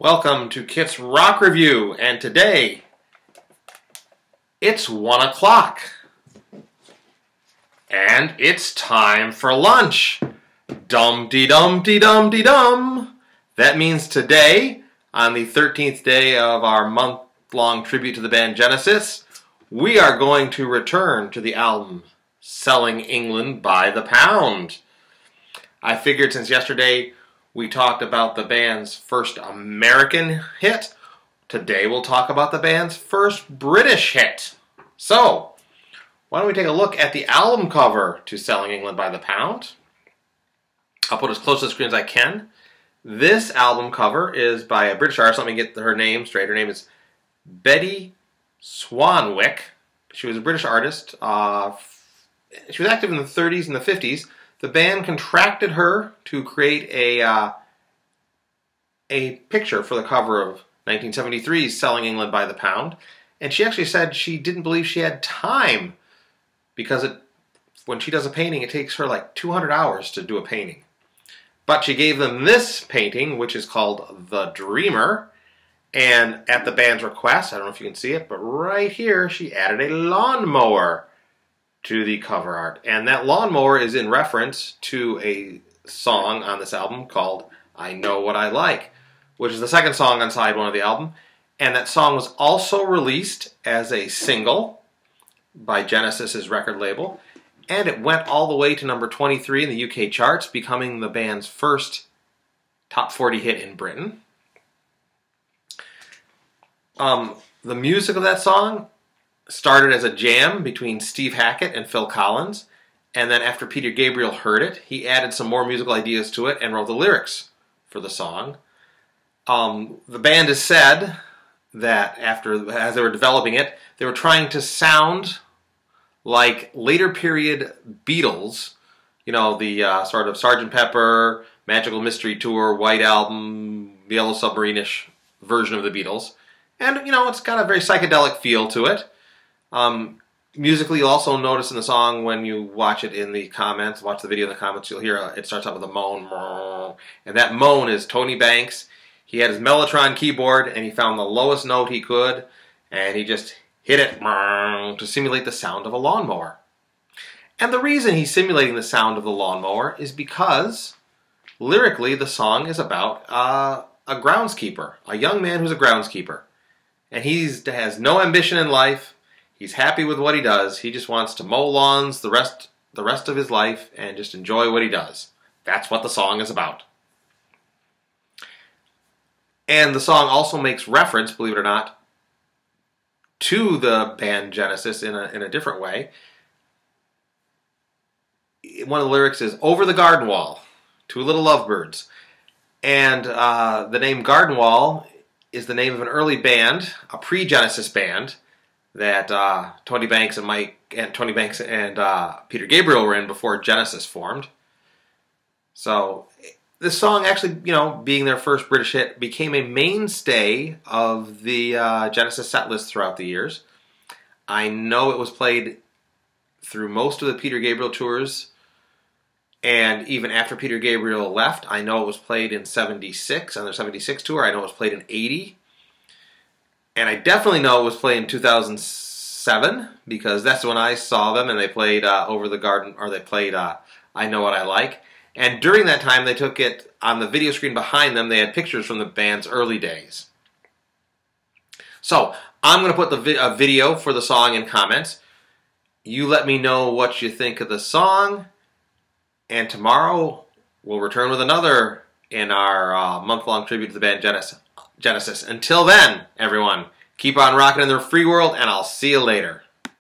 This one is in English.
Welcome to Kit's Rock Review, and today it's one o'clock, and it's time for lunch. Dum dee dum dee dum dee dum. That means today, on the 13th day of our month long tribute to the band Genesis, we are going to return to the album Selling England by the Pound. I figured since yesterday we talked about the band's first American hit. Today we'll talk about the band's first British hit. So, why don't we take a look at the album cover to Selling England by the Pound? I'll put as close to the screen as I can. This album cover is by a British artist. Let me get her name straight. Her name is Betty Swanwick. She was a British artist. Uh, she was active in the 30s and the 50s the band contracted her to create a uh, a picture for the cover of 1973's Selling England by the Pound, and she actually said she didn't believe she had time because it when she does a painting, it takes her like 200 hours to do a painting. But she gave them this painting, which is called The Dreamer. And at the band's request, I don't know if you can see it, but right here, she added a lawnmower to the cover art. And that lawnmower is in reference to a song on this album called I Know What I Like, which is the second song on side one of the album. And that song was also released as a single by Genesis's record label. And it went all the way to number 23 in the UK charts, becoming the band's first top 40 hit in Britain. Um, the music of that song started as a jam between Steve Hackett and Phil Collins. And then after Peter Gabriel heard it, he added some more musical ideas to it and wrote the lyrics for the song. Um, the band has said that after, as they were developing it, they were trying to sound like later period Beatles, you know, the uh, sort of Sgt. Pepper, Magical Mystery Tour, White Album, Yellow Submarine-ish version of the Beatles. And, you know, it's got a very psychedelic feel to it. Um, musically, you'll also notice in the song when you watch it in the comments, watch the video in the comments, you'll hear uh, it starts out with a moan, and that moan is Tony Banks. He had his Mellotron keyboard and he found the lowest note he could, and he just hit it to simulate the sound of a lawnmower. And the reason he's simulating the sound of the lawnmower is because lyrically the song is about uh, a groundskeeper, a young man who's a groundskeeper. And he has no ambition in life, He's happy with what he does. He just wants to mow lawns the rest the rest of his life and just enjoy what he does. That's what the song is about. And the song also makes reference, believe it or not, to the band Genesis in a, in a different way. One of the lyrics is Over the Garden Wall, Two Little Lovebirds. And uh, the name Garden Wall is the name of an early band, a pre Genesis band, that uh, Tony Banks and Mike and Tony Banks and uh, Peter Gabriel were in before Genesis formed. So this song actually, you know, being their first British hit, became a mainstay of the uh, Genesis set list throughout the years. I know it was played through most of the Peter Gabriel tours, and even after Peter Gabriel left, I know it was played in '76 on their '76 tour. I know it was played in '80 and I definitely know it was played in 2007 because that's when I saw them and they played uh, Over the Garden, or they played uh, I Know What I Like. And during that time, they took it on the video screen behind them. They had pictures from the band's early days. So I'm going to put the vi video for the song in comments. You let me know what you think of the song. And tomorrow we'll return with another in our uh, month-long tribute to the band Genesis. Genesis. Until then, everyone, keep on rocking in the free world, and I'll see you later.